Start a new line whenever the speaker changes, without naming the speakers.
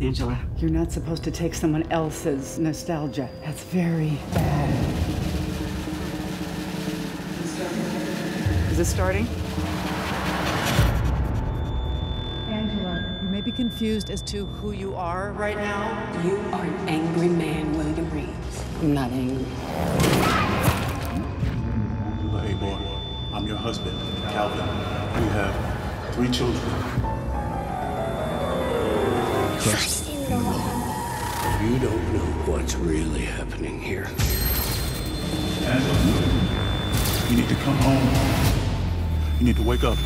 Angela.
You're not supposed to take someone else's nostalgia. That's very bad. Is this starting?
Angela, you may be confused as to who you are right now.
You are an angry man, William Reeves. I'm not angry.
Hey, boy, I'm your husband, Calvin. We have three children.
You don't know what's really happening here.
You need to come home. You need to wake up.